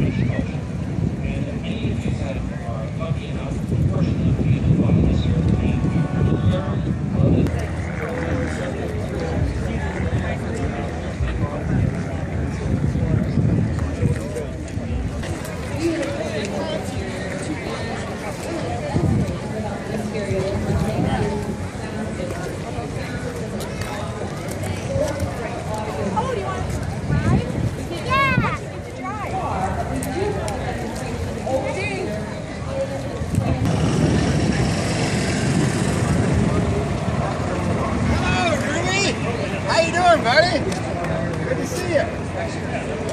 Thank Good to see you.